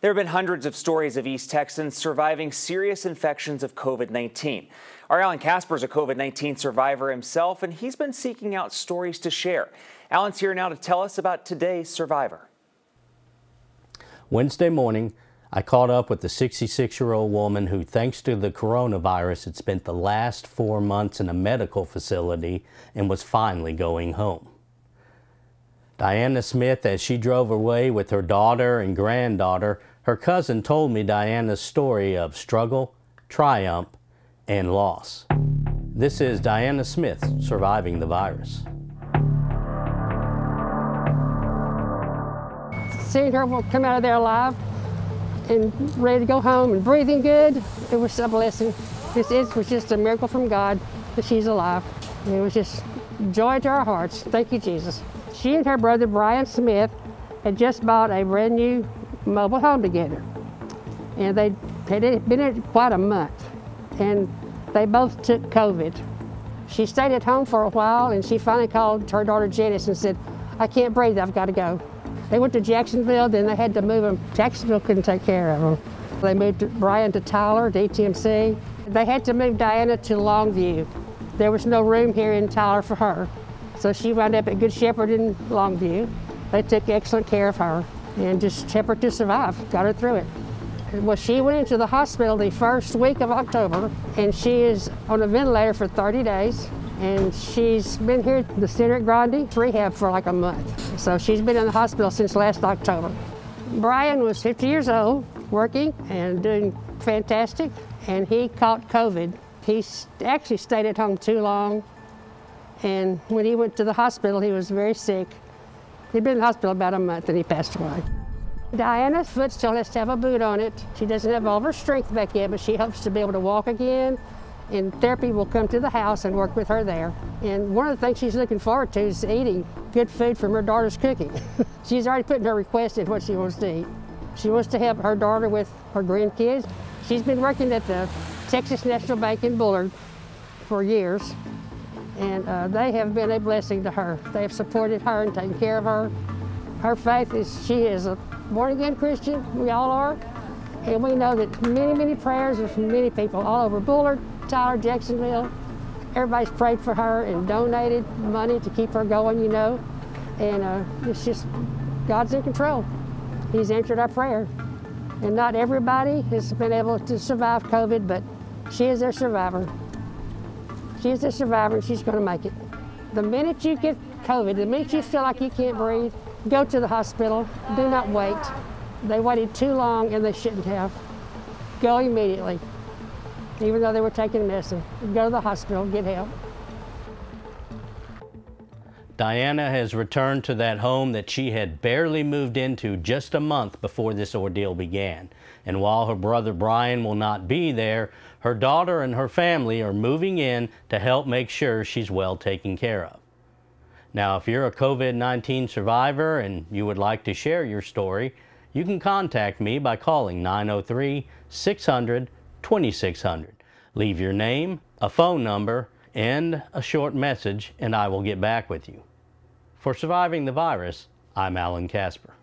There have been hundreds of stories of East Texans surviving serious infections of COVID 19. Our Alan Casper is a COVID 19 survivor himself, and he's been seeking out stories to share. Alan's here now to tell us about today's survivor. Wednesday morning, I caught up with the 66 year old woman who, thanks to the coronavirus, had spent the last four months in a medical facility and was finally going home. Dianna Smith, as she drove away with her daughter and granddaughter, her cousin told me Dianna's story of struggle, triumph, and loss. This is Dianna Smith surviving the virus. Seeing her come out of there alive and ready to go home and breathing good, it was a blessing. This it was just a miracle from God that she's alive. It was just joy to our hearts. Thank you, Jesus. She and her brother Brian Smith had just bought a brand new mobile home together. And they had been in it quite a month. And they both took COVID. She stayed at home for a while and she finally called her daughter Janice and said, I can't breathe, I've got to go. They went to Jacksonville, then they had to move them. Jacksonville couldn't take care of them. They moved Brian to Tyler, to ETMC. They had to move Dianna to Longview. There was no room here in Tyler for her. So she wound up at Good Shepherd in Longview. They took excellent care of her and just helped her to survive, got her through it. Well, she went into the hospital the first week of October, and she is on a ventilator for 30 days. And she's been here at the center at Grande rehab for like a month. So she's been in the hospital since last October. Brian was 50 years old, working and doing fantastic, and he caught COVID. He actually stayed at home too long, and when he went to the hospital, he was very sick. He'd been in the hospital about a month and he passed away. Dianna's foot still has to have a boot on it. She doesn't have all of her strength back yet, but she hopes to be able to walk again. And therapy will come to the house and work with her there. And one of the things she's looking forward to is eating good food from her daughter's cooking. she's already put in her request in what she wants to eat. She wants to help her daughter with her grandkids. She's been working at the Texas National Bank in Bullard for years and uh, they have been a blessing to her. They have supported her and taken care of her. Her faith is she is a born again Christian. We all are, and we know that many, many prayers are from many people all over Bullard, Tyler, Jacksonville. Everybody's prayed for her and donated money to keep her going. You know, and uh, it's just God's in control. He's answered our prayer, and not everybody has been able to survive COVID, but she is their survivor. She's a survivor and she's going to make it. The minute you get COVID, the minute you feel like you can't breathe, go to the hospital. Do not wait. They waited too long and they shouldn't have. Go immediately, even though they were taking medicine. Go to the hospital, get help. Dianna has returned to that home that she had barely moved into just a month before this ordeal began. And while her brother Brian will not be there, her daughter and her family are moving in to help make sure she's well taken care of. Now, if you're a COVID-19 survivor and you would like to share your story, you can contact me by calling 903-600-2600. Leave your name, a phone number, and a short message, and I will get back with you. For Surviving the Virus, I'm Alan Casper.